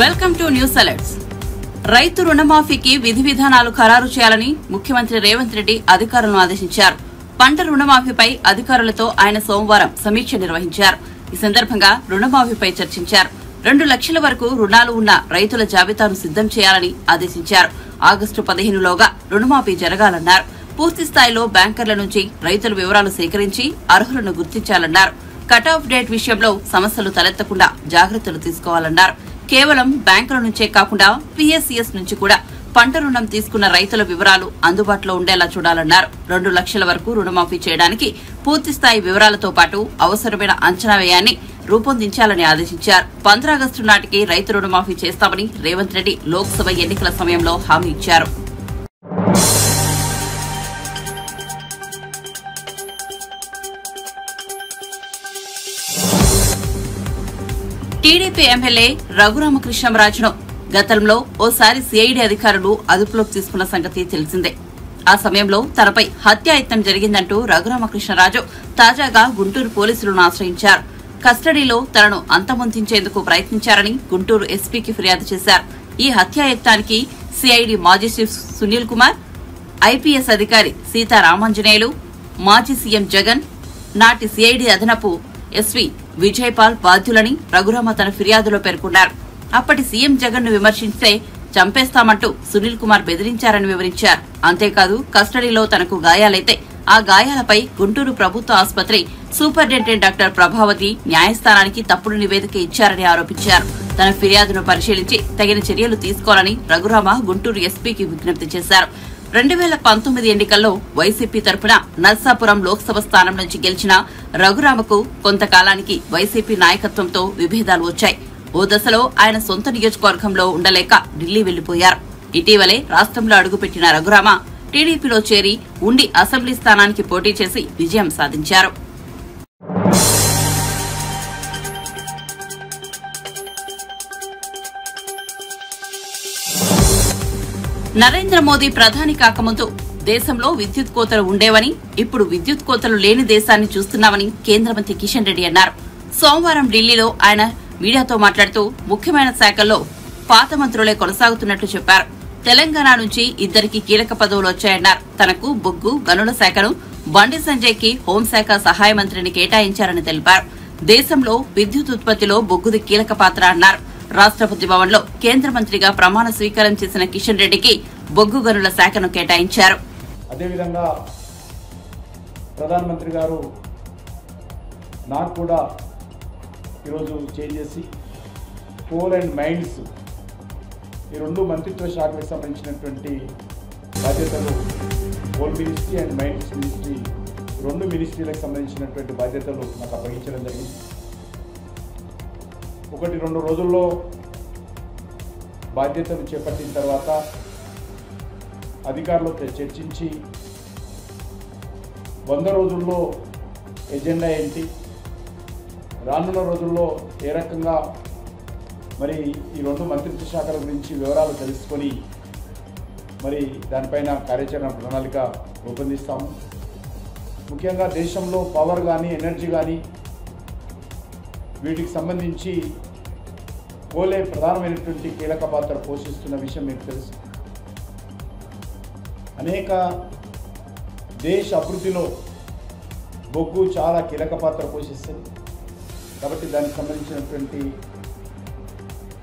Welcome to news alerts. రైతు రుణమాఫీకి విధి విధానాలు ఖరారు చేయాలని ముఖ్యమంత్రి రేవంత్ రెడ్డి అధికారులను ఆదేశించారు. పంట రుణమాఫీపై అధికారులతో ఆయన సోమవారం సమీక్ష నిర్వహించారు. ఈ సందర్భంగా రుణమాఫీపై చర్చించారు. రెండు లక్షల వరకు రుణాలు ఉన్న రైతుల జాబితాను సిద్దం చేయాలని ఆదేశించారు. ఆగస్టు పదిహేనులోగా రుణమాఫీ జరగాలన్నారు. పూర్తి స్థాయిలో బ్యాంకర్ల నుంచి రైతుల వివరాలు సేకరించి అర్హులను గుర్తించాలన్నారు. కట్ ఆఫ్ డేట్ విషయంలో సమస్యలు తలెత్తకుండా జాగ్రత్తలు తీసుకోవాలన్నారు. కేవలం బ్యాంకుల నుంచే కాకుండా పిఎస్సిఎస్ నుంచి కూడా పంట రుణం తీసుకున్న రైతుల వివరాలు అందుబాటులో ఉండేలా చూడాలన్నారు. రెండు లక్షల వరకు రుణమాఫీ చేయడానికి పూర్తిస్థాయి వివరాలతో పాటు అవసరమైన అంచనా వ్యయాన్ని రూపొందించాలని ఆదేశించారు. పంద్రాగస్టు నాటికి రైతు రుణమాఫీ చేస్తామని రేవంత్ రెడ్డి లోక్సభ ఎన్నికల సమయంలో హామీ ఇచ్చారు. టీడీపీ ఎమ్మెల్యే రఘురామకృష్ణంరాజును గతంలో ఓసారి సిఐడి అధికారులు అదుపులోకి తీసుకున్న సంగతి తెలిసిందే. ఆ సమయంలో తనపై హత్యాయత్నం జరిగిందంటూ రఘురామకృష్ణరాజు తాజాగా గుంటూరు పోలీసులను ఆశ్రయించారు. కస్టడీలో తనను అంతమొందించేందుకు ప్రయత్నించారని గుంటూరు ఎస్పీకి ఫిర్యాదు చేశారు. ఈ హత్యాయత్నానికి సిఐడి మాజీ చీఫ్ సునీల్ కుమార్ ఐపీఎస్ అధికారి సీతారామాంజనేయులు మాజీ సీఎం జగన్ నాటి సిఐడి అదనపు ఎస్వి విజయపాల్ బాధ్యులని రఘురామ తన ఫిర్యాదులో పేర్కొన్నారు. అప్పటి సీఎం జగన్ను విమర్శిస్తే చంపేస్తామంటూ సునీల్ కుమార్ బెదిరించారని వివరించారు. అంతేకాదు కస్టడీలో తనకు గాయాలైతే ఆ గాయాలపై గుంటూరు ప్రభుత్వ ఆసుపత్రి సూపరింటెండెంట్ డాక్టర్ ప్రభావతి న్యాయస్థానానికి తప్పుడు నివేదిక ఇచ్చారని ఆరోపించారు. తన ఫిర్యాదును పరిశీలించి తగిన చర్యలు తీసుకోవాలని రఘురామ గుంటూరు ఎస్పీకి విజ్ఞప్తి చేశారు. రెండు వేల పంతొమ్మిది ఎన్నికల్లో వైసీపీ తరపున నర్సాపురం లోక్సభ స్థానం నుంచి గెలిచిన రఘురామకు కొంతకాలానికి వైసీపీ నాయకత్వంతో విభేదాలు వచ్చాయి. ఓ దశలో ఆయన సొంత నియోజకవర్గంలో ఉండలేక ఢిల్లీ వెళ్ళిపోయారు ఇటీవలే రాష్ట్రంలో అడుగుపెట్టిన రఘురామ టీడీపీలో చేరి ఉండి అసెంబ్లీ స్థానానికి పోటీ చేసి విజయం సాధించారు. నరేంద్ర మోదీ ప్రధాని కాకముందు దేశంలో విద్యుత్ కోతలు ఉండేవని ఇప్పుడు విద్యుత్ కోతలు లేని దేశాన్ని చూస్తున్నామని కేంద్ర మంత్రి కిషన్ రెడ్డి అన్నారు. సోమవారం ఢిల్లీలో ఆయన మీడియాతో మాట్లాడుతూ ముఖ్యమైన శాఖల్లో పాత మంత్రులే కొనసాగుతున్నట్లు చెప్పారు. తెలంగాణ నుంచి ఇద్దరికి కీలక పదవులు వచ్చాయన్నారు. తనకు బొగ్గు గనుల శాఖను బండి సంజయ్కి హోంశాఖ సహాయ మంత్రిని కేటాయించారని తెలిపారు. దేశంలో విద్యుత్ ఉత్పత్తిలో బొగ్గుది కీలక పాత్ర అన్నారు. రాష్ట్రపతి భవన్లో కేంద్ర మంత్రిగా ప్రమాణ స్వీకారం చేసిన కిషన్ రెడ్డికి బొగ్గు గనుల శాఖను కేటాయించారు. అదేవిధంగా ప్రధానమంత్రి గారు నాకు కూడా ఈరోజు చేంజ్ చేసి కోల్ అండ్ మైండ్స్ ఈ రెండు మంత్రిత్వ శాఖలకు సంబంధించినటువంటి బాధ్యతలు coal ministry and mines ministry రెండు మినిస్ట్రీలకు సంబంధించినటువంటి బాధ్యతలు నాకు అప్పగించడం జరిగింది. ఒకటి రెండు రోజుల్లో బాధ్యతలు చేపట్టిన తర్వాత అధికారులతో చర్చించి వంద రోజుల్లో ఎజెండా ఏంటి? రానున్న రోజుల్లో ఏ రకంగా మరి ఈ రెండు మంత్రిత్వ శాఖల గురించి వివరాలు తెలుసుకొని మరి దానిపైన కార్యాచరణ ప్రణాళిక రూపొందిస్తాము. ముఖ్యంగా దేశంలో పవర్ కానీ ఎనర్జీ కానీ వీటికి సంబంధించి కోలే ప్రధానమైనటువంటి కీలక పాత్ర పోషిస్తున్న విషయం మీకు తెలుసు. అనేక దేశ అభివృద్ధిలో బొగ్గు చాలా కీలక పాత్ర పోషిస్తుంది. కాబట్టి దానికి సంబంధించినటువంటి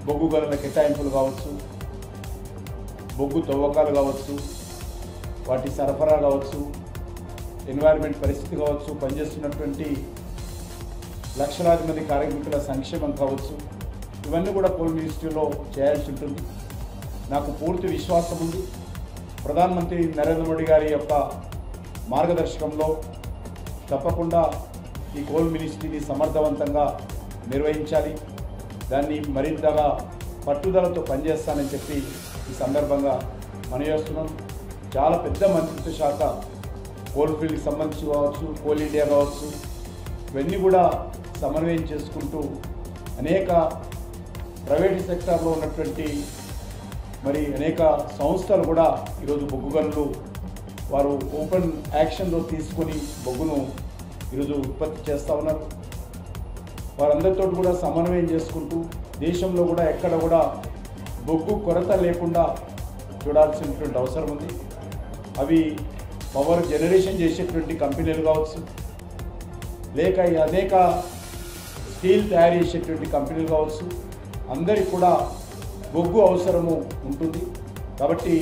బొగ్గు గనుల కేటాయింపులు కావచ్చు బొగ్గు తవ్వకాలు కావచ్చు వాటి సరఫరా కావచ్చు ఎన్వైరన్మెంట్ పరిస్థితి కావచ్చు పనిచేస్తున్నటువంటి లక్షలాది మంది కార్మికుల సంక్షేమం కావచ్చు ఇవన్నీ కూడా కోల్ మినిస్ట్రీలో చేయాల్సి ఉంటుంది. నాకు పూర్తి విశ్వాసం ఉంది. ప్రధానమంత్రి నరేంద్ర మోడీ గారి యొక్క మార్గదర్శకంలో తప్పకుండా ఈ కోల్ మినిస్ట్రీని సమర్థవంతంగా నిర్వహించాలి. దాన్ని మరింతగా పట్టుదలతో పనిచేస్తానని చెప్పి ఈ సందర్భంగా పనిచేస్తున్నాం చాలా పెద్ద మంత్రిత్వ శాఖ కోల్ ఫీల్డ్కి సంబంధించి కావచ్చు కోల్ ఇండియా కావచ్చు ఇవన్నీ కూడా సమన్వయం చేసుకుంటూ అనేక ప్రైవేట్ సెక్టార్లో ఉన్నటువంటి మరి అనేక సంస్థలు కూడా ఈరోజు బొగ్గు గనులు వారు ఓపెన్ యాక్షన్లో తీసుకొని బొగ్గును ఈరోజు ఉత్పత్తి చేస్తూ ఉన్నారు. వారందరితో కూడా సమన్వయం చేసుకుంటూ దేశంలో కూడా ఎక్కడ కూడా బొగ్గు కొరత లేకుండా చూడాల్సినటువంటి అవసరం ఉంది. అవి పవర్ జనరేషన్ చేసేటువంటి కంపెనీలు కావచ్చు లేక అనేక స్టీల్ తయారు చేసేటువంటి కంపెనీలు కావచ్చు అందరికి కూడా బొగ్గు అవసరము ఉంటుంది. కాబట్టి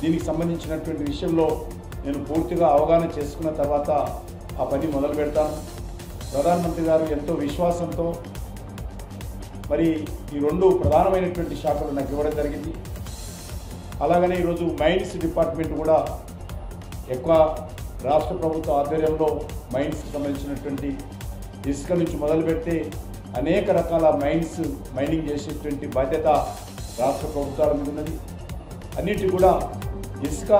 దీనికి సంబంధించినటువంటి విషయంలో నేను పూర్తిగా అవగాహన చేసుకున్న తర్వాత ఆ పని మొదలు పెడతాను. ప్రధానమంత్రి గారు ఎంతో విశ్వాసంతో మరి ఈ రెండు ప్రధానమైనటువంటి శాఖలు నాకు ఇవ్వడం జరిగింది. అలాగనే ఈరోజు మైన్స్ డిపార్ట్మెంట్ కూడా ఎక్కువ రాష్ట్ర ప్రభుత్వ ఆధ్వర్యంలో మైన్స్కి సంబంధించినటువంటి ఇసుక నుంచి మొదలు పెడితే అనేక రకాల మైన్స్ మైనింగ్ చేసేటువంటి బాధ్యత రాష్ట్ర ప్రభుత్వాల మీద ఉన్నది. అన్నిటి కూడా ఇసుక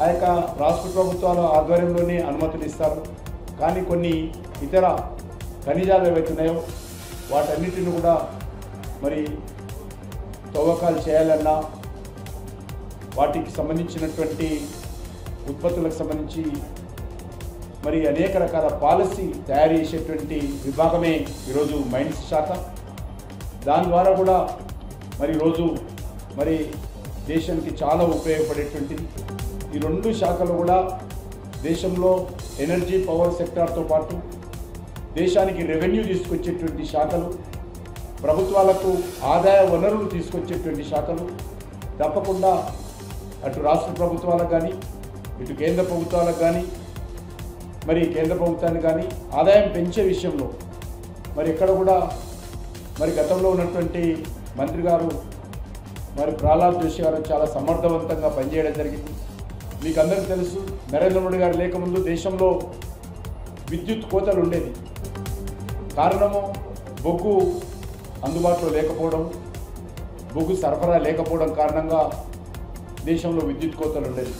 ఆ యొక్క రాష్ట్ర ప్రభుత్వాల ఆధ్వర్యంలోనే అనుమతులు ఇస్తారు. కానీ కొన్ని ఇతర ఖనిజాలు ఏవైతున్నాయో వాటన్నిటిని కూడా మరి తవ్వకాలు చేయాలన్నా వాటికి సంబంధించినటువంటి ఉత్పత్తులకు సంబంధించి మరి అనేక రకాల పాలసీ తయారు చేసేటువంటి విభాగమే ఈరోజు మైన్స్ శాఖ. దాని ద్వారా కూడా మరి ఈరోజు మరి దేశానికి చాలా ఉపయోగపడేటువంటిది ఈ రెండు శాఖలు కూడా దేశంలో ఎనర్జీ పవర్ సెక్టార్తో పాటు దేశానికి రెవెన్యూ తీసుకొచ్చేటువంటి శాఖలు ప్రభుత్వాలకు ఆదాయ వనరులు తీసుకొచ్చేటువంటి శాఖలు. తప్పకుండా అటు రాష్ట్ర ప్రభుత్వాలకు కానీ ఇటు కేంద్ర ప్రభుత్వాలకు కానీ మరి కేంద్ర ప్రభుత్వాన్ని కానీ ఆదాయం పెంచే విషయంలో మరి ఎక్కడ కూడా మరి గతంలో ఉన్నటువంటి మంత్రి గారు మరి ప్రహ్లాద్ జోషి గారు చాలా సమర్థవంతంగా పనిచేయడం జరిగింది. మీకు అందరికీ తెలుసు నరేంద్ర మోడీ గారు లేకముందు దేశంలో విద్యుత్ కోతలు ఉండేది కారణము బొగ్గు అందుబాటులో లేకపోవడం బొగ్గు సరఫరా లేకపోవడం కారణంగా దేశంలో విద్యుత్ కోతలు ఉండేది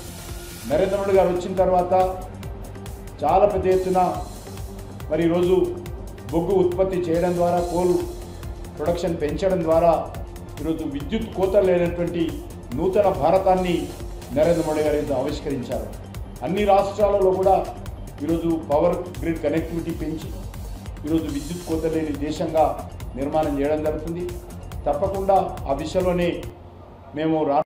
నరేంద్ర మోడీ గారు వచ్చిన తర్వాత చాలా పెద్ద ఎత్తున మరి ఈరోజు బొగ్గు ఉత్పత్తి చేయడం ద్వారా కోల్ ప్రొడక్షన్ పెంచడం ద్వారా ఈరోజు విద్యుత్ కోత లేనటువంటి నూతన భారతాన్ని నరేంద్ర మోడీ గారు ఆవిష్కరించారు. అన్ని రాష్ట్రాలలో కూడా ఈరోజు పవర్ గ్రిడ్ కనెక్టివిటీ పెంచి ఈరోజు విద్యుత్ కోత లేని దేశంగా నిర్మాణం చేయడం జరుగుతుంది. తప్పకుండా ఆ దిశలోనే మేము రా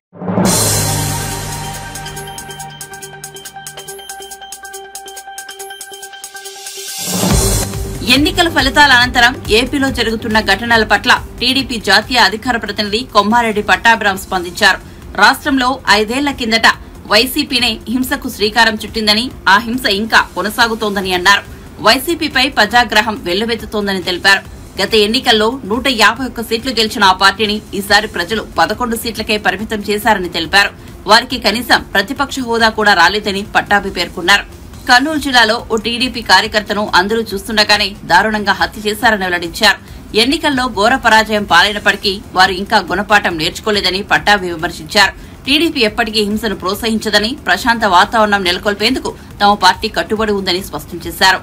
ఫలితాల అనంతరం ఏపీలో జరుగుతున్న ఘటనల పట్ల టీడీపీ జాతీయ అధికార ప్రతినిధి కొమ్మారెడ్డి పట్టాభిరాం స్పందించారు. రాష్ట్రంలో ఐదేళ్ళ కిందట వైసీపీనే హింసకు శ్రీకారం చుట్టిందని ఆ హింస ఇంకా కొనసాగుతోందని అన్నారు. వైసీపీపై ప్రజాగ్రహం వెల్లువెత్తుతోందని తెలిపారు. గత ఎన్నికల్లో నూట యాభై ఒక్క సీట్లు గెలిచిన ఆ పార్టీని ఈసారి ప్రజలు పదకొండు సీట్లకే పరిమితం చేశారని తెలిపారు. వారికి కనీసం ప్రతిపక్ష హోదా కూడా రాలేదని పట్టాభి పేర్కొన్నారు. కర్నూలు జిల్లాలో ఓ టీడీపీ కార్యకర్తను అందరూ చూస్తుండగానే దారుణంగా హత్య చేశారని వెల్లడించారు. ఎన్నికల్లో ఘోర పరాజయం పాలైనప్పటికీ వారు ఇంకా గుణపాఠం నేర్చుకోలేదని పట్టాభి విమర్శించారు. టీడీపీ ఎప్పటికీ హింసను ప్రోత్సహించదని ప్రశాంత వాతావరణం నెలకొల్పేందుకు తమ పార్టీ కట్టుబడి ఉందని స్పష్టం చేశారు.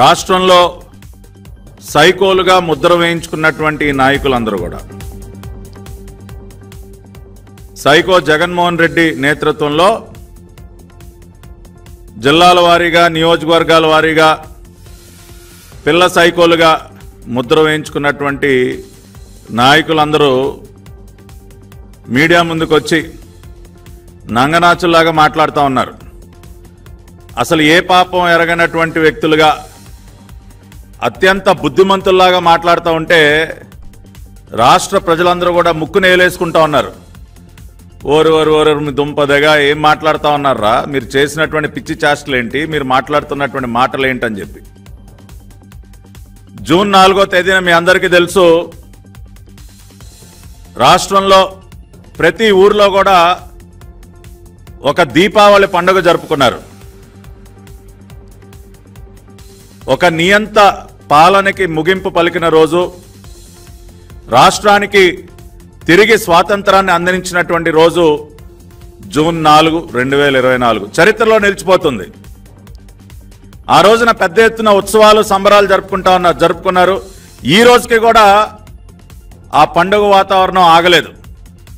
రాష్ట్రంలో సైకోలుగా ముద్ర వేయించుకున్నటువంటి నాయకులందరూ కూడా సైకో జగన్మోహన్ రెడ్డి నేతృత్వంలో జిల్లాల వారీగా నియోజకవర్గాల వారీగా పిల్ల సైకోలుగా ముద్ర వేయించుకున్నటువంటి నాయకులందరూ మీడియా ముందుకు వచ్చి నంగనాచుల్లాగా మాట్లాడుతూ ఉన్నారు. అసలు ఏ పాపం ఎరగనటువంటి వ్యక్తులుగా అత్యంత బుద్ధిమంతుల్లాగా మాట్లాడుతూ ఉంటే రాష్ట్ర ప్రజలందరూ కూడా ముక్కు నేలేసుకుంటా ఉన్నారు. ఓరు ఓరు ఓరు మీ దుంపదగా ఏం మాట్లాడుతూ ఉన్నారా? మీరు చేసినటువంటి పిచ్చి చేష్టలు ఏంటి మీరు మాట్లాడుతున్నటువంటి మాటలు ఏంటని చెప్పి. జూన్ నాలుగో తేదీన మీ అందరికీ తెలుసు రాష్ట్రంలో ప్రతి ఊర్లో కూడా ఒక దీపావళి పండుగ జరుపుకున్నారు. ఒక నియంత పాలనకి ముగింపు పలికిన రోజు రాష్ట్రానికి తిరిగి స్వాతంత్రాన్ని అందించినటువంటి రోజు జూన్ నాలుగు రెండు వేల ఇరవై నాలుగు. చరిత్రలో నిలిచిపోతుంది. ఆ రోజున పెద్ద ఎత్తున ఉత్సవాలు సంబరాలు జరుపుకుంటా ఉన్న జరుపుకున్నారు. ఈ రోజుకి కూడా ఆ పండుగ వాతావరణం ఆగలేదు.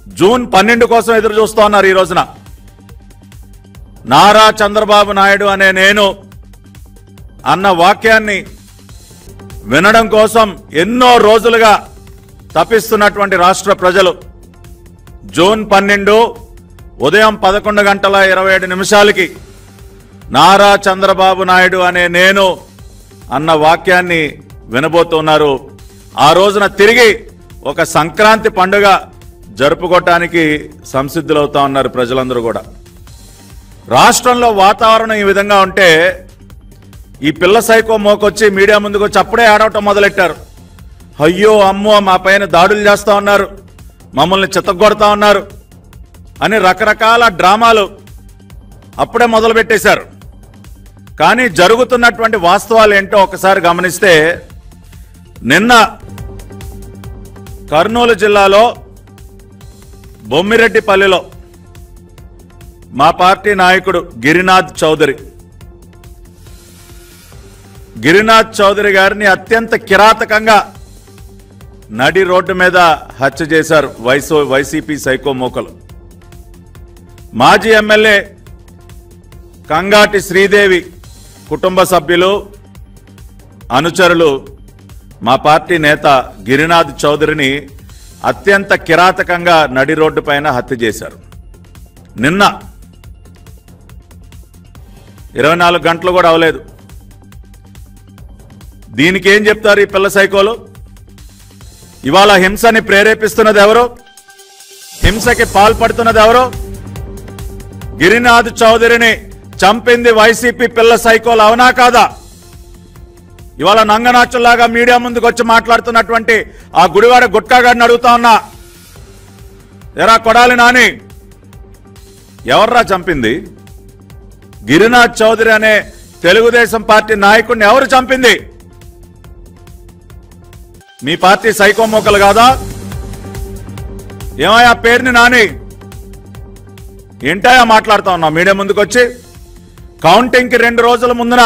జూన్ పన్నెండు కోసం ఎదురు చూస్తూ ఉన్నారు ఈ రోజున. నారా చంద్రబాబు నాయుడు అనే నేను అన్న వాక్యాన్ని వినడం కోసం ఎన్నో రోజులుగా తప్పిస్తున్నటువంటి రాష్ట్ర ప్రజలు జూన్ పన్నెండు ఉదయం పదకొండు గంటల ఇరవై ఏడు నిమిషాలకి నారా చంద్రబాబు నాయుడు అనే నేను అన్న వాక్యాన్ని వినబోతున్నారు. ఆ రోజున తిరిగి ఒక సంక్రాంతి పండుగ జరుపుకోవటానికి సంసిద్ధులవుతా ఉన్నారు ప్రజలందరూ కూడా. రాష్ట్రంలో వాతావరణం ఈ విధంగా ఉంటే ఈ పిల్ల సైకో మోకొచ్చి మీడియా ముందుకు వచ్చి అప్పుడే ఆడవటం మొదలెట్టారు. అయ్యో అమ్మో మా పైన దాడులు చేస్తూ ఉన్నారు. మమ్మల్ని చిత్తగొడతా ఉన్నారు. అని రకరకాల డ్రామాలు అప్పుడే మొదలుపెట్టేశారు. కానీ జరుగుతున్నటువంటి వాస్తవాలు ఏంటో ఒకసారి గమనిస్తే నిన్న కర్నూలు జిల్లాలో బొమ్మిరెడ్డిపల్లిలో మా పార్టీ నాయకుడు గిరినాథ్ చౌదరి. గిరినాథ్ చౌదరి గారిని అత్యంత కిరాతకంగా నడి రోడ్డు మీద హత్య చేశారు వైసో వైసీపీ సైకో మోకలు. మాజీ ఎమ్మెల్యే కంగాటి శ్రీదేవి కుటుంబ సభ్యులు అనుచరులు మా పార్టీ నేత గిరినాథ్ చౌదరిని అత్యంత కిరాతకంగా నడి రోడ్డు పైన హత్య చేశారు. నిన్న ఇరవై నాలుగు గంటలు కూడా అవలేదు. దీనికి ఏం చెప్తారు ఈ పిల్ల సైకోలో? ఇవాళ హింసని ప్రేరేపిస్తున్నది ఎవరు? హింసకి పాల్పడుతున్నది ఎవరు? గిరినాథ్ చౌదరిని చంపింది వైసీపీ పిల్ల సైకోలు అవునా కాదా? ఇవాళ నంగనాచుల్లాగా మీడియా ముందుకు వచ్చి మాట్లాడుతున్నటువంటి ఆ గుడివాడ గుట్కా గారిని అడుగుతా ఉన్నా. ఎరా కొడాలి నాని ఎవర్రా చంపింది? గిరినాథ్ చౌదరి అనే తెలుగుదేశం పార్టీ నాయకుడిని ఎవరు చంపింది? మీ పార్టీ సైకో మొక్కలు కాదా? ఏమయ్యా పేరుని నాని? ఏంటయా మాట్లాడుతా ఉన్నావు? మీడియా ముందుకు వచ్చి కౌంటింగ్కి రెండు రోజుల ముందున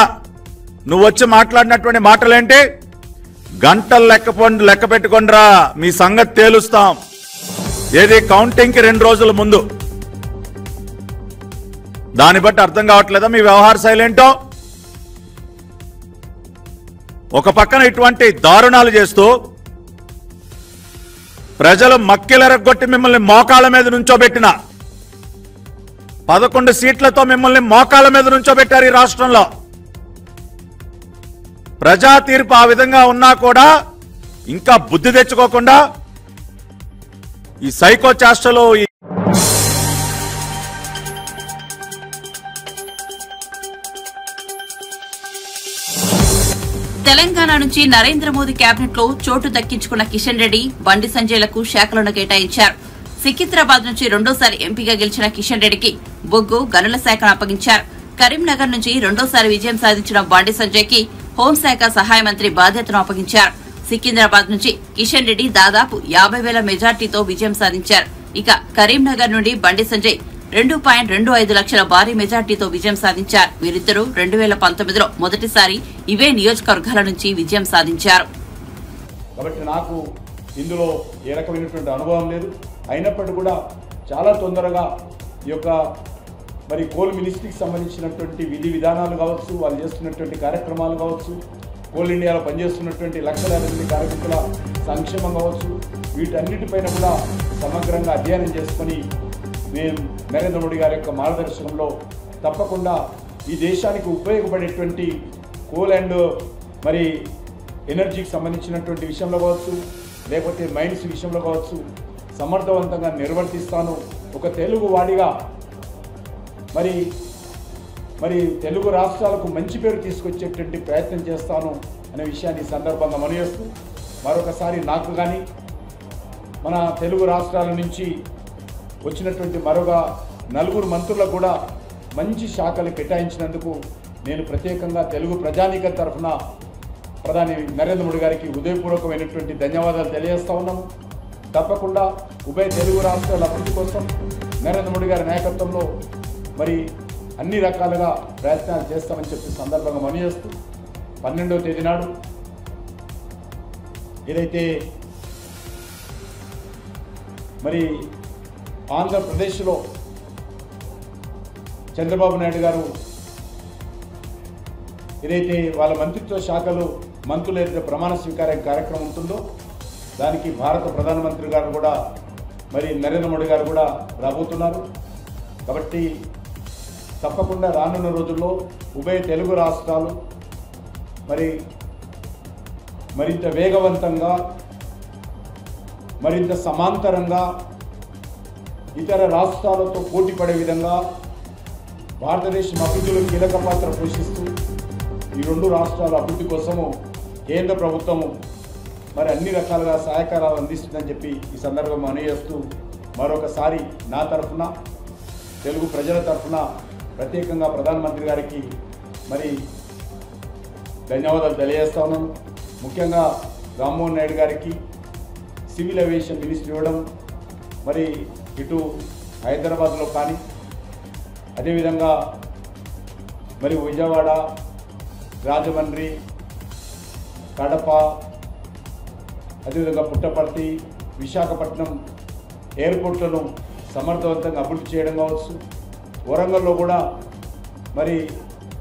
నువ్వు వచ్చి మాట్లాడినటువంటి మాటలేంటి? గంటలు లెక్క లెక్క పెట్టుకుండ్రా. మీ సంగతి తేలుస్తాం. ఏది కౌంటింగ్కి రెండు రోజుల ముందు? దాన్ని బట్టి అర్థం కావట్లేదా మీ వ్యవహార శైలి ఏంటో? ఒక పక్కన ఇటువంటి దారుణాలు చేస్తూ ప్రజలు మక్కిలరగొట్టి మిమ్మల్ని మోకాళ్ళ మీద నుంచోబెట్టిన పదకొండు సీట్లతో మిమ్మల్ని మోకాళ్ళ మీద నుంచోబెట్టారు ఈ రాష్ట్రంలో. ప్రజా తీర్పు ఆ విధంగా ఉన్నా కూడా ఇంకా బుద్ధి తెచ్చుకోకుండా ఈ సైకో చేష్టలు తెలంగాణ నుంచి నరేంద్ర మోదీ కేబినెట్లో చోటు దక్కించుకున్న కిషన్ రెడ్డి బండి సంజయ్లకు శాఖలను కేటాయించారు. సికింద్రాబాద్ నుంచి రెండోసారి ఎంపీగా గెలిచిన కిషన్ రెడ్డికి బొగ్గు గనుల శాఖను అప్పగించారు. కరీంనగర్ నుంచి రెండోసారి విజయం సాధించిన బండి సంజయ్కి హోంశాఖ సహాయ మంత్రి బాధ్యతను అప్పగించారు. సికింద్రాబాద్ నుంచి కిషన్ రెడ్డి దాదాపు యాభై వేల మెజార్టీతో విజయం సాధించారు. ఇక కరీంనగర్ నుండి బండి సంజయ్ రెండు పాయింట్ రెండు ఐదు లక్షల భారీ మెజార్టీతో విజయం సాధించారు. వీరిద్దరూ రెండు వేల పంతొమ్మిదిలో మొదటిసారి ఇవే నియోజకవర్గాల నుంచి విజయం సాధించారు. కాబట్టి నాకు ఇందులో ఏ రకమైనటువంటి అనుభవం లేదు. అయినప్పటికీ కూడా చాలా తొందరగా ఈ యొక్క మరి కోల్ మినిస్ట్రీకి సంబంధించినటువంటి విధి విధానాలు కావచ్చు వాళ్ళు చేస్తున్నటువంటి కార్యక్రమాలు కావచ్చు కోల్ ఇండియాలో పనిచేస్తున్నటువంటి లక్షల మంది కార్మికుల సంక్షేమం కావచ్చు వీటన్నిటిపైన కూడా సమగ్రంగా అధ్యయనం చేసుకొని మేము నరేంద్ర మోడీ గారి యొక్క మార్గదర్శనంలో తప్పకుండా ఈ దేశానికి ఉపయోగపడేటువంటి కోల్ అండ్ మరి ఎనర్జీకి సంబంధించినటువంటి విషయంలో కావచ్చు లేకపోతే మైండ్స్ విషయంలో కావచ్చు సమర్థవంతంగా నిర్వర్తిస్తాను. ఒక తెలుగు వాడిగా మరి మరి తెలుగు రాష్ట్రాలకు మంచి పేరు తీసుకొచ్చేటువంటి ప్రయత్నం చేస్తాను అనే విషయాన్ని సందర్భంగా మనయేస్తూ మరొకసారి నాకు కానీ మన తెలుగు రాష్ట్రాల నుంచి వచ్చినటువంటి మరొక నలుగురు మంత్రులకు కూడా మంచి శాఖలు కేటాయించినందుకు నేను ప్రత్యేకంగా తెలుగు ప్రజానీక తరఫున ప్రధాని నరేంద్ర మోడీ గారికి హృదయపూర్వకమైనటువంటి ధన్యవాదాలు తెలియజేస్తా ఉన్నాము తప్పకుండా ఉభయ తెలుగు రాష్ట్రాల అభివృద్ధి కోసం నరేంద్ర మోడీ గారి నాయకత్వంలో మరి అన్ని రకాలుగా ప్రయత్నాలు చేస్తామని చెప్పి సందర్భంగా మనిచేస్తూ పన్నెండవ తేదీ నాడు ఏదైతే మరి ఆంధ్రప్రదేశ్లో చంద్రబాబు నాయుడు గారు ఏదైతే వాళ్ళ మంత్రిత్వ శాఖలు మంత్రులు ఏదైతే ప్రమాణ స్వీకారం కార్యక్రమం ఉంటుందో దానికి భారత ప్రధానమంత్రి గారు కూడా మరి నరేంద్ర మోడీ గారు కూడా రాబోతున్నారు. కాబట్టి తప్పకుండా రానున్న రోజుల్లో ఉభయ తెలుగు రాష్ట్రాలు మరి మరింత వేగవంతంగా మరింత సమాంతరంగా ఇతర రాష్ట్రాలతో పోటీ పడే విధంగా భారతదేశం అభివృద్ధిలో కీలక పాత్ర పోషిస్తూ ఈ రెండు రాష్ట్రాల అభివృద్ధి కోసము కేంద్ర ప్రభుత్వము మరి అన్ని రకాలుగా సహకారాలు అందిస్తుందని చెప్పి ఈ సందర్భం మనయేస్తూ మరొకసారి నా తరఫున తెలుగు ప్రజల తరఫున ప్రత్యేకంగా ప్రధానమంత్రి గారికి మరి ధన్యవాదాలు తెలియజేస్తా ఉన్నాను. ముఖ్యంగా రామ్మోహన్ నాయుడు గారికి సివిల్ ఏవియేషన్ మినిస్టర్ ఇవ్వడం మరి ఇటు హైదరాబాద్లో కానీ అదేవిధంగా మరి విజయవాడ రాజమండ్రి కడప అదేవిధంగా పుట్టపర్తి విశాఖపట్నం ఎయిర్పోర్ట్లను సమర్థవంతంగా అభివృద్ధి చేయడం కావచ్చు. వరంగల్లో కూడా మరి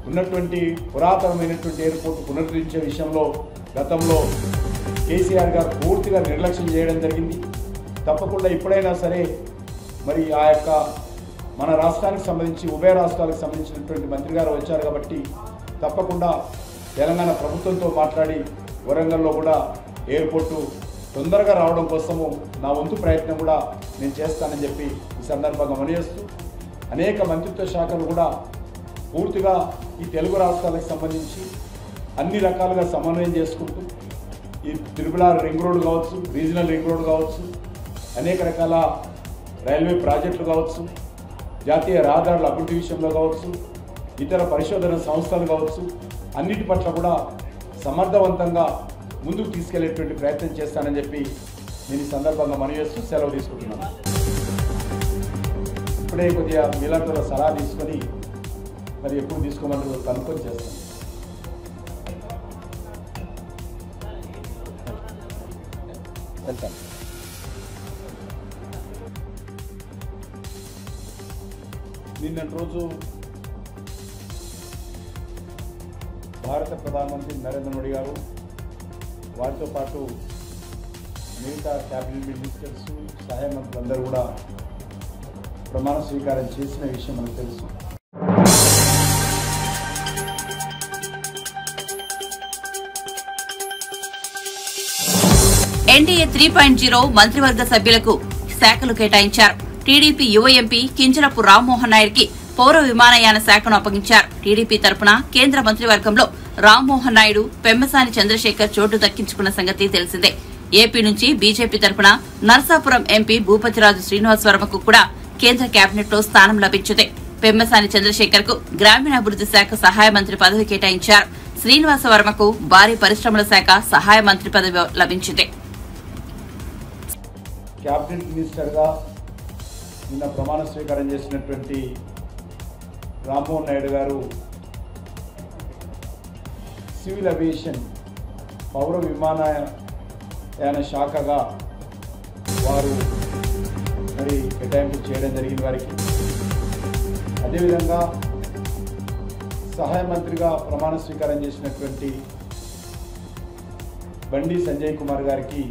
ఉన్నటువంటి పురాతనమైనటువంటి ఎయిర్పోర్ట్ పునరుద్ధరించే విషయంలో గతంలో కేసీఆర్ గారు పూర్తిగా నిర్లక్ష్యం చేయడం జరిగింది. తప్పకుండా ఎప్పుడైనా సరే మరి ఆ యొక్క మన రాష్ట్రానికి సంబంధించి ఉభయ రాష్ట్రాలకు సంబంధించినటువంటి మంత్రి గారు వచ్చారు కాబట్టి తప్పకుండా తెలంగాణ ప్రభుత్వంతో మాట్లాడి వరంగల్లో కూడా ఎయిర్పోర్టు తొందరగా రావడం కోసము నా వంతు ప్రయత్నం కూడా నేను చేస్తానని చెప్పి ఈ సందర్భంగా మనయేస్తూ అనేక మంత్రిత్వ శాఖలు కూడా పూర్తిగా ఈ తెలుగు రాష్ట్రాలకు సంబంధించి అన్ని రకాలుగా సమన్వయం చేసుకుంటూ ఈ త్రిపుల రింగ్ రోడ్ కావచ్చు రీజనల్ రింగ్ రోడ్ కావచ్చు అనేక రకాల రైల్వే ప్రాజెక్టులు కావచ్చు జాతీయ రహదారుల అభివృద్ధి విషయంలో కావచ్చు ఇతర పరిశోధన సంస్థలు కావచ్చు అన్నిటి పట్ల కూడా సమర్థవంతంగా ముందుకు తీసుకెళ్ళేటువంటి ప్రయత్నం చేస్తానని చెప్పి నేను ఈ సందర్భంగా మనవి చేస్తూ సెలవు తీసుకుంటున్నాను. ఇప్పుడే కొద్దిగా మీలాంటి సలహా తీసుకొని మరి ఎప్పుడు తీసుకోమని కనుక్కొని చేస్తాను. వెళ్తాను. నిన్నటి రోజు భారత ప్రధానమంత్రి నరేంద్ర మోడీ గారు వారితో పాటు మిగతా క్యాబినెట్ మినిస్టర్స్ సహాయ మంత్రులందరూ కూడా ప్రమాణ స్వీకారం చేసిన విషయం మనకు తెలుసు. ఎన్డీఏ త్రీ పాయింట్ జీరో మంత్రివర్గ సభ్యులకు శాఖలు కేటాయించారు. టీడీపీ యువ ఎంపీ కింజరపు రామ్మోహన్ నాయుడికి పౌర విమానయాన శాఖను అప్పగించారు. టీడీపీ తరపున కేంద్ర మంత్రివర్గంలో రామ్మోహన్ నాయుడు పెమ్మసాని చంద్రశేఖర్ చోటు దక్కించుకున్న సంగతి తెలిసిందే. ఏపీ నుంచి బీజేపీ తరపున నరసాపురం ఎంపీ భూపతిరాజు శ్రీనివాస్ వర్మకు కూడా కేంద్ర కేబినెట్లో స్థానం లభించింది. పెమ్మసాని చంద్రశేఖర్కు గ్రామీణాభివృద్ది శాఖ సహాయ మంత్రి పదవి కేటాయించారు. శ్రీనివాస వర్మకు భారీ పరిశ్రమల శాఖ సహాయ మంత్రి పదవి లభించింది. నిన్న ప్రమాణ స్వీకారం చేసినటువంటి రామ్మోహన్ నాయుడు గారు సివిల్ అవియేషన్ పౌర విమానయాన శాఖగా వారు మరి కేటాయింపు చేయడం జరిగింది వారికి. అదేవిధంగా సహాయ మంత్రిగా ప్రమాణ స్వీకారం చేసినటువంటి బండి సంజయ్ కుమార్ గారికి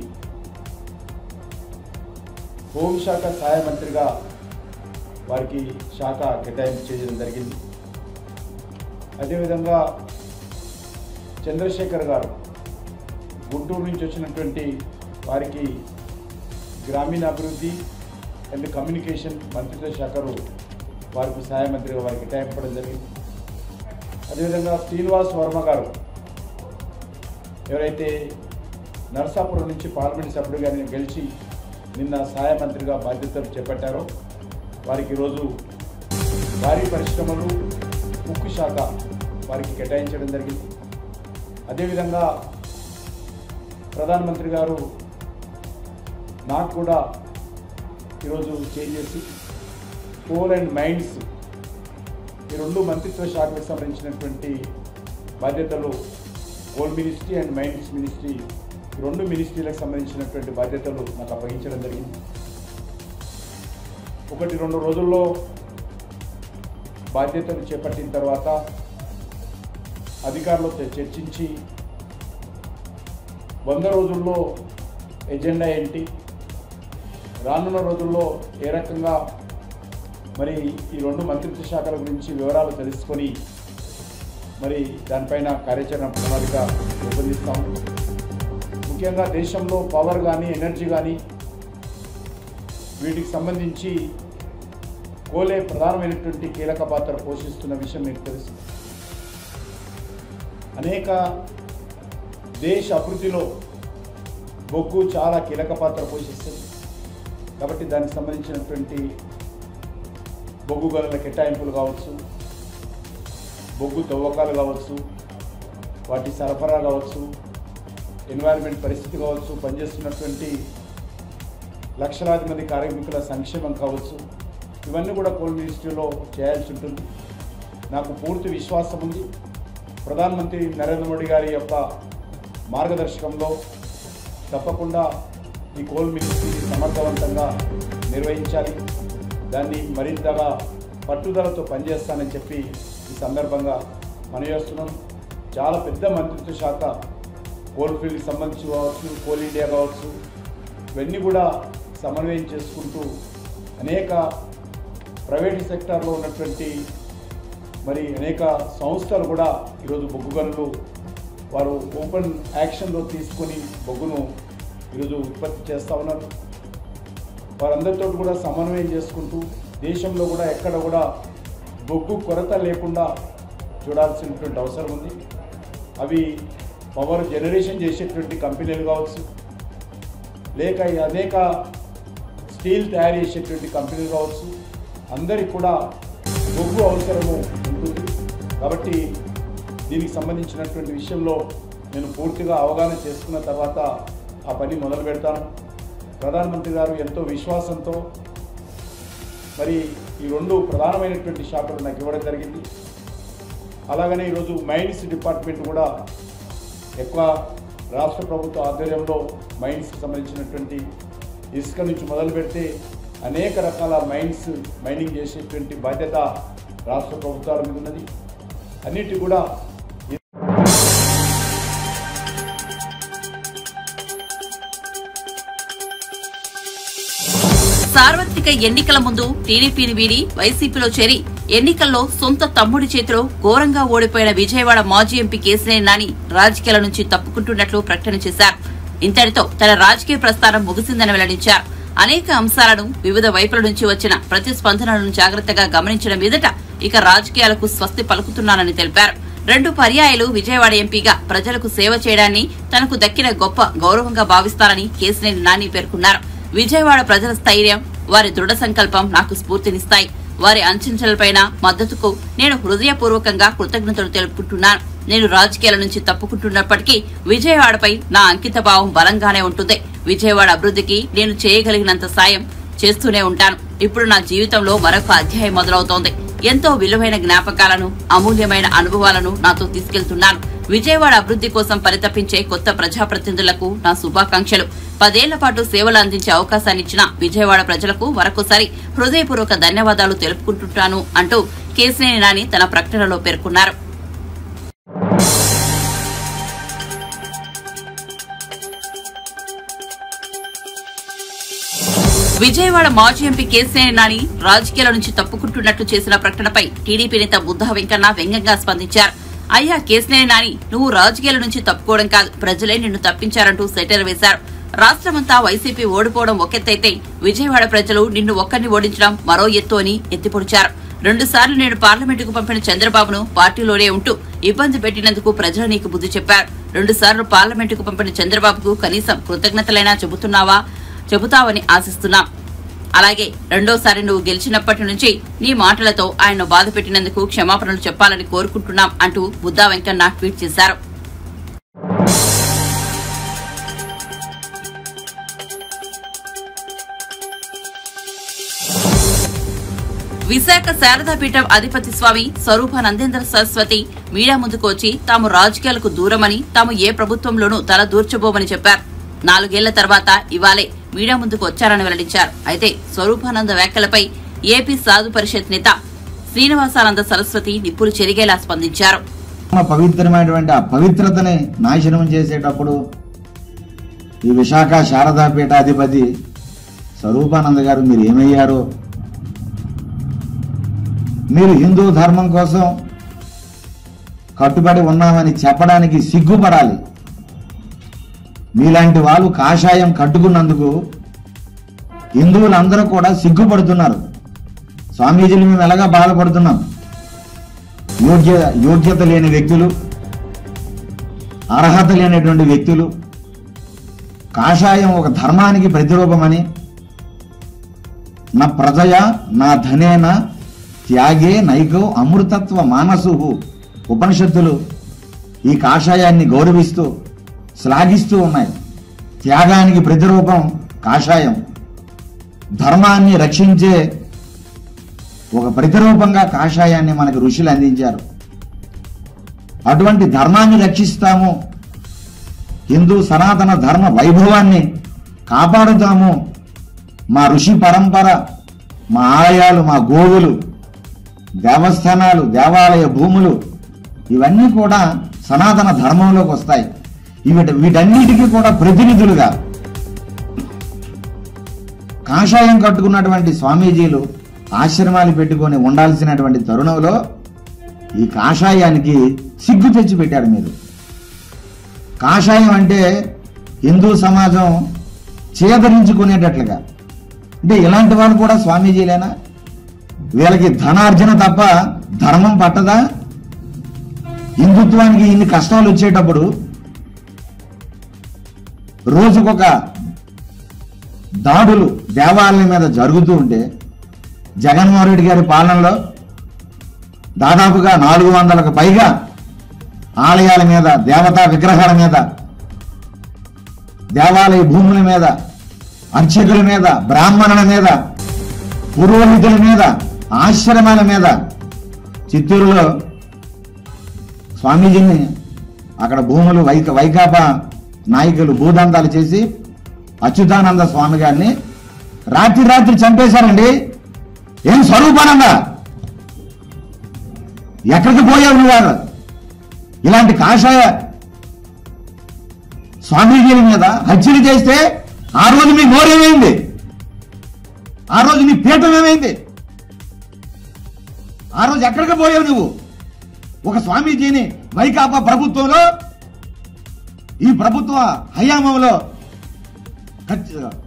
హోంశాఖ సహాయ మంత్రిగా వారికి శాఖ కేటాయింపు చేయడం జరిగింది. అదేవిధంగా చంద్రశేఖర్ గారు గుంటూరు నుంచి వచ్చినటువంటి వారికి గ్రామీణాభివృద్ధి అండ్ కమ్యూనికేషన్ మంత్రిత్వ శాఖలు వారికి సహాయ మంత్రిగా వారికి కేటాయింపడం జరిగింది. అదేవిధంగా శ్రీనివాస్ వర్మ గారు ఎవరైతే నరసాపురం నుంచి పార్లమెంట్ సభ్యుడిగా నేను గెలిచి నిన్న సహాయ మంత్రిగా బాధ్యతలు చేపట్టారో. వారికి ఈరోజు భారీ పరిశ్రమలు ఉక్కు శాఖ వారికి కేటాయించడం జరిగింది. అదేవిధంగా ప్రధానమంత్రి గారు నాకు కూడా ఈరోజు చేంజ్ చేసి కోల్ అండ్ మైండ్స్ ఈ రెండు మంత్రిత్వ శాఖకు సంబంధించినటువంటి బాధ్యతలు coal ministry and mines ministry రెండు మినిస్ట్రీలకు సంబంధించినటువంటి బాధ్యతలు నాకు అప్పగించడం జరిగింది. ఒకటి రెండు రోజుల్లో బాధ్యతలు చేపట్టిన తర్వాత అధికారులతో చర్చించి వంద రోజుల్లో ఎజెండా ఏంటి? రానున్న రోజుల్లో ఏ రకంగా మరి ఈ రెండు మంత్రిత్వ శాఖల గురించి వివరాలు తెలుసుకొని మరి దానిపైన కార్యాచరణ ప్రణాళిక రూపొందిస్తాము. ముఖ్యంగా దేశంలో పవర్ కానీ ఎనర్జీ కానీ వీటికి సంబంధించి కోలే ప్రధానమైనటువంటి కీలక పాత్ర పోషిస్తున్న విషయం మీకు తెలుసు. అనేక దేశ అభివృద్ధిలో బొగ్గు చాలా కీలక పాత్ర పోషిస్తుంది. కాబట్టి దానికి సంబంధించినటువంటి బొగ్గు గనుల కేటాయింపులు కావచ్చు బొగ్గు తవ్వకాలు కావచ్చు వాటి సరఫరా కావచ్చు ఎన్వైరన్మెంట్ పరిస్థితి కావచ్చు పనిచేస్తున్నటువంటి లక్షలాది మంది కార్మికుల సంక్షేమం కావచ్చు ఇవన్నీ కూడా కోల్ మినిస్ట్రీలో చేయాల్సి ఉంటుంది. నాకు పూర్తి విశ్వాసం ఉంది. ప్రధానమంత్రి నరేంద్ర మోడీ గారి యొక్క మార్గదర్శకంలో తప్పకుండా ఈ కోల్ మినిస్ట్రీ సమర్థవంతంగా నిర్వహించాలి. దాన్ని మరింతగా పట్టుదలతో పనిచేస్తానని చెప్పి ఈ సందర్భంగా మనవేస్తున్నాం చాలా పెద్ద మంత్రిత్వ శాఖ కోల్ ఫీల్డ్కి సంబంధించి కావచ్చు కోల్ ఇండియా కావచ్చు ఇవన్నీ కూడా సమన్వయం చేసుకుంటూ అనేక ప్రైవేట్ సెక్టార్లో ఉన్నటువంటి మరి అనేక సంస్థలు కూడా ఈరోజు బొగ్గు గనులు వారు ఓపెన్ యాక్షన్లో తీసుకొని బొగ్గును ఈరోజు ఉత్పత్తి చేస్తూ ఉన్నారు. వారందరితో కూడా సమన్వయం చేసుకుంటూ దేశంలో కూడా ఎక్కడ కూడా బొగ్గు కొరత లేకుండా చూడాల్సినటువంటి అవసరం ఉంది. అవి పవర్ జనరేషన్ చేసేటువంటి కంపెనీలు కావచ్చు లేక అనేక స్టీల్ తయారు చేసేటువంటి కంపెనీలు కావచ్చు అందరికి కూడా బొగ్గు అవసరము ఉంటుంది. కాబట్టి దీనికి సంబంధించినటువంటి విషయంలో నేను పూర్తిగా అవగాహన చేసుకున్న తర్వాత ఆ పని మొదలు పెడతాను. ప్రధానమంత్రి గారు ఎంతో విశ్వాసంతో మరి ఈ రెండు ప్రధానమైనటువంటి శాఖలు నాకు ఇవ్వడం జరిగింది. అలాగనే ఈరోజు మైన్స్ డిపార్ట్మెంట్ కూడా ఎక్కువ రాష్ట్ర ప్రభుత్వ ఆధ్వర్యంలో మైన్స్కి సంబంధించినటువంటి ఇసుక నుంచి మొదలు పెడితే అనేక రకాల మైన్స్ మైనింగ్ చేసేటువంటి బాధ్యత రాష్ట్ర ప్రభుత్వాల మీద ఉన్నది. అన్నిటి కూడా సార్వత్రిక ఎన్నికల ముందు టీడీపీని వీడి వైసీపీలో చేరి ఎన్నికల్లో సొంత తమ్ముడి చేతిలో ఘోరంగా ఓడిపోయిన విజయవాడ మాజీ ఎంపీ కేసినేని నాని రాజకీయాల నుంచి తప్పుకుంటున్నట్లు ప్రకటన చేశారు. ఇంతటితో తన రాజకీయ ప్రస్థానం ముగిసిందని వెల్లడించారు. అనేక అంశాలను వివిధ వైపుల నుంచి వచ్చిన ప్రతిస్పందనలను జాగ్రత్తగా గమనించడం మీదట ఇక రాజకీయాలకు స్వస్తి పలుకుతున్నానని తెలిపారు. రెండు పర్యాయాలు విజయవాడ ఎంపీగా ప్రజలకు సేవ చేయడాన్ని తనకు దక్కిన గొప్ప గౌరవంగా భావిస్తారని కేసినేని నాని పేర్కొన్నారు. విజయవాడ ప్రజల స్థైర్యం వారి దృఢ సంకల్పం నాకు స్ఫూర్తినిస్తాయి. వారి అంచనాలపైన మద్దతుకు నేను హృదయపూర్వకంగా కృతజ్ఞతలు తెలుపుకుంటున్నాను. నేను రాజకీయాల నుంచి తప్పుకుంటున్నప్పటికీ విజయవాడపై నా అంకిత భావం బలంగానే ఉంటుంది. విజయవాడ అభివృద్ధికి నేను చేయగలిగినంత సాయం చేస్తూనే ఉంటాను. ఇప్పుడు నా జీవితంలో మరొక అధ్యాయం మొదలవుతోంది. ఎంతో విలువైన జ్ఞాపకాలను అమూల్యమైన అనుభవాలను నాతో తీసుకెళ్తున్నాను. విజయవాడ అభివృద్ధి కోసం పరితపించే కొత్త ప్రజాప్రతినిధులకు నా శుభాకాంక్షలు. పదేళ్ళ పాటు సేవలు అందించే అవకాశాన్నిచ్చిన విజయవాడ ప్రజలకు మరొకసారి హృదయపూర్వక ధన్యవాదాలు తెలుపుకుంటుంటాను అంటూ కేసినేని నాని తన ప్రకటనలో పేర్కొన్నారు. విజయవాడ మాజీ ఎంపీ కేసినేని నాని రాజకీయాల నుంచి తప్పుకుంటున్నట్లు చేసిన ప్రకటనపై టీడీపీ నేత బుద్ధ వెంకన్న వ్యంగ్యంగా స్పందించారు. అయ్యా కేసినేని నాని. నువ్వు రాజకీయాల నుంచి తప్పుకోవడం కాదు. ప్రజలే నిన్ను తప్పించారంటూ సెటర్ వేశారు. రాష్ట్రమంతా వైసీపీ ఓడిపోవడం ఒకెత్తైతే విజయవాడ ప్రజలు నిన్ను ఒక్కరిని ఓడించడం మరో ఎత్తు అని ఎత్తిపొడిచారు. రెండుసార్లు నేను పార్లమెంటుకు పంపిన చంద్రబాబును పార్టీలోనే ఉంటూ ఇబ్బంది పెట్టినందుకు ప్రజలు నీకు బుద్ధి చెప్పారు. రెండుసార్లు పార్లమెంటుకు పంపిన చంద్రబాబుకు కనీసం కృతజ్ఞతలైనా చెబుతున్నావా? చెబుతావని ఆశిస్తున్నాం. అలాగే రెండోసారి నువ్వు గెలిచినప్పటి నుంచి నీ మాటలతో ఆయన్ను బాధ పెట్టినందుకు క్షమాపణలు చెప్పాలని కోరుకుంటున్నాం అంటూ బుద్దా వెంకన్న ట్వీట్ చేశారు. విశాఖ శారదాపీఠం అధిపతి స్వామి స్వరూప నందేంద్ర సరస్వతి మీడియా ముందుకు వచ్చి తాము రాజకీయాలకు దూరమని తాము ఏ ప్రభుత్వంలోనూ తల దూర్చబోమని చెప్పారు. నాలుగేళ్ళ తర్వాత ఇవాళే మీడియా ముందుకు వచ్చారని వెల్లడించారు. అయితే స్వరూపానంద వ్యాఖ్యలపై ఏపీ సాధు పరిషత్ నేత శ్రీనివాసానంద సరస్వతి నిప్పులు చెరిగేలా స్పందించారు. పవిత్రమైనటువంటి ఆ పవిత్రతని నాశనం చేసేటప్పుడు ఈ విశాఖ శారదా పీఠాధిపతి స్వరూపానంద గారు మీరు ఏమయ్యారు మీరు హిందూ ధర్మం కోసం కట్టుబడి ఉన్నామని చెప్పడానికి సిగ్గుపడాలి. మీలాంటి వాళ్ళు కాషాయం కట్టుకున్నందుకు హిందువులందరూ కూడా సిగ్గుపడుతున్నారు. స్వామీజీలు మేము ఎలాగా బాధపడుతున్నాం? యోగ్య యోగ్యత లేని వ్యక్తులు అర్హత లేనటువంటి వ్యక్తులు కాషాయం ఒక ధర్మానికి ప్రతిరూపమని నా ప్రజయ నా ధనేన త్యాగే నైకో అమృతత్వ మానసు ఉపనిషత్తులు ఈ కాషాయాన్ని గౌరవిస్తూ శ్లాఘిస్తూ ఉన్నాయి. త్యాగానికి ప్రతిరూపం కాషాయం. ధర్మాన్ని రక్షించే ఒక ప్రతిరూపంగా కాషాయాన్ని మనకు ఋషులు అందించారు. అటువంటి ధర్మాన్ని రక్షిస్తాము. హిందూ సనాతన ధర్మ వైభవాన్ని కాపాడుతాము. మా ఋషి పరంపర మా ఆలయాలు మా గోవులు దేవస్థానాలు దేవాలయ భూములు ఇవన్నీ కూడా సనాతన ధర్మంలోకి వస్తాయి. వీటి వీటన్నిటికీ కూడా ప్రతినిధులుగా కాషాయం కట్టుకున్నటువంటి స్వామీజీలు ఆశ్రమాలు పెట్టుకొని ఉండాల్సినటువంటి తరుణంలో ఈ కాషాయానికి సిగ్గు తెచ్చి పెట్టారు మీరు. కాషాయం అంటే హిందూ సమాజం చేదరించుకునేటట్లుగా. అంటే ఇలాంటి వాళ్ళు కూడా స్వామీజీలేనా? వీళ్ళకి ధనార్జన తప్ప ధర్మం పట్టదా? హిందుత్వానికి ఇన్ని కష్టాలు వచ్చేటప్పుడు రోజుకొక దాడులు దేవాలయం మీద జరుగుతూ ఉంటే జగన్మోహన్ రెడ్డి గారి పాలనలో దాదాపుగా నాలుగు వందలకు పైగా ఆలయాల మీద దేవతా విగ్రహాల మీద దేవాలయ భూముల మీద అర్చకుల మీద బ్రాహ్మణుల మీద పురోహితుల మీద ఆశ్రమాల మీద చిత్తూరులో స్వామీజీని అక్కడ భూములు వైక వైకాపా నాయకులు భూదందాలు చేసి అచ్యుతానంద స్వామి గారిని రాత్రి రాత్రి చంపేశారండి. ఏం స్వరూపానంద ఎక్కడికి పోయావు నువ్వు ఇలాంటి కాషాయ స్వామీజీల మీద హత్యలు చేస్తే ఆ రోజు మీ నోరేమైంది ఆ రోజు నీ పీఠం ఏమైంది? ఆ రోజు ఎక్కడికి పోయావు నువ్వు? ఒక స్వామీజీని వైకాపా ప్రభుత్వంలో ఈ ప్రభుత్వ హయామంలో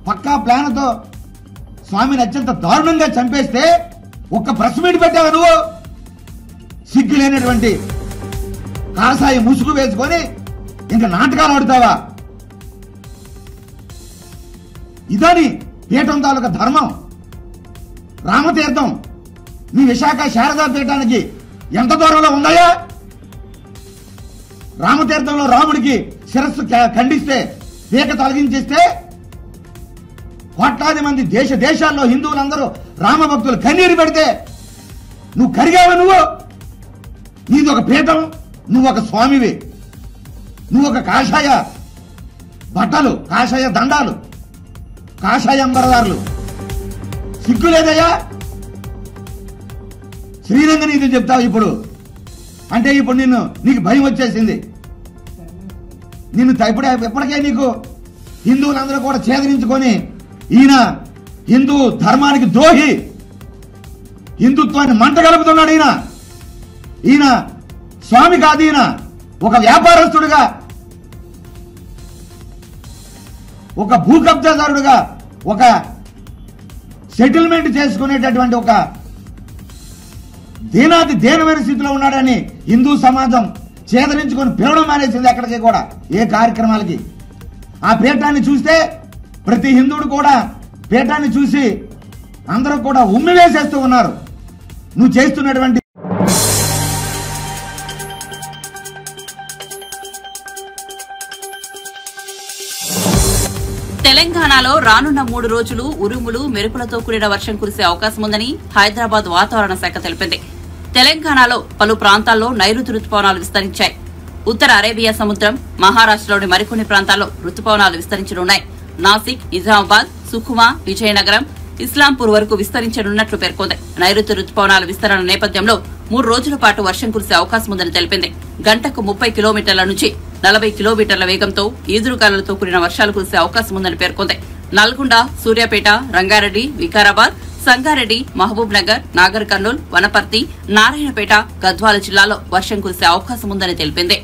పక్కా ప్లాన్తో స్వామిని అత్యంత దారుణంగా చంపేస్తే ఒక్క ప్రెస్ మీట్ పెట్టావు నువ్వు? సిగ్గు లేనటువంటి కాసాయి ముసుగు వేసుకొని ఇంకా నాటకాలు ఆడుతావా? ఇదని పీఠం తాలూకా ధర్మం. రామతీర్థం. మీ విశాఖ శారదా పీఠానికి ఎంత దూరంలో ఉన్నాయా రామతీర్థంలో రాముడికి శిరస్సు ఖండిస్తే ఏక తొలగించేస్తే కోట్లాది మంది దేశ దేశాల్లో హిందువులందరూ రామభక్తులు కన్నీరు పెడితే నువ్వు కరిగావా నువ్వు? నీది ఒక పీఠం నువ్వు ఒక స్వామివి. నువ్వు ఒక కాషాయ బట్టలు కాషాయ దండాలు కాషాయ అంబరదారులు. సిగ్గు లేదయ్యా? శ్రీరంగ నీతి చెప్తావు ఇప్పుడు. అంటే ఇప్పుడు నిన్ను నీకు భయం వచ్చేసింది. నిన్ను త- ఇప్పుడే ఇప్పటికే నీకు హిందువులందరూ కూడా ఛేదరించుకొని ఈయన హిందూ ధర్మానికి ద్రోహి హిందుత్వాన్ని మంట కలుపుతున్నాడు ఈయన. ఈయన స్వామి కాదు ఈయన ఒక వ్యాపారస్తుడుగా ఒక భూ కబ్జాదారుడుగా ఒక సెటిల్మెంట్ చేసుకునేటటువంటి ఒక దీనాది దీనమైన స్థితిలో ఉన్నాడని హిందూ సమాజం చేదరించుకొని పిలవడం మానేసింది ఎక్కడికి కూడా ఏ కార్యక్రమాలకి. ఆ పీఠాన్ని చూస్తే ప్రతి హిందువుడు కూడా పీఠాన్ని చూసి అందరూ కూడా ఉమ్మి వేసేస్తూ ఉన్నారు. నువ్వు చేస్తున్నటువంటి తెలంగాణలో రానున్న మూడు రోజులు ఉరుములు మెరుపులతో కూడిన వర్షం కురిసే అవకాశం ఉందని హైదరాబాద్ వాతావరణ శాఖ తెలిపింది. తెలంగాణలో పలు ప్రాంతాల్లో నైరుతి రుతుపవనాలు విస్తరించాయి. ఉత్తర అరేబియా సముద్రం మహారాష్ట్రలోని మరికొన్ని ప్రాంతాల్లో రుతుపవనాలు విస్తరించనున్నాయి. నాసిక్ నిజామాబాద్ సుఖుమా విజయనగరం ఇస్లాంపూర్ వరకు విస్తరించనున్నట్లు పేర్కొంది. నైరుతి రుతుపవనాల విస్తరణ నేపథ్యంలో మూడు రోజుల పాటు వర్షం కురిసే అవకాశం ఉందని తెలిపింది. గంటకు ముప్పై కిలోమీటర్ల నుంచి నలభై కిలోమీటర్ల వేగంతో ఈదురుగాలులతో కూడిన వర్షాలు కురిసే అవకాశం ఉందని పేర్కొంది. నల్గొండ సూర్యాపేట రంగారెడ్డి వికారాబాద్ సంగారెడ్డి మహబూబ్ నగర్ నాగర్ కర్నూల్ వనపర్తి నారాయణపేట గద్వాల జిల్లాలో వర్షం కురిసే అవకాశం ఉందని తెలిపింది.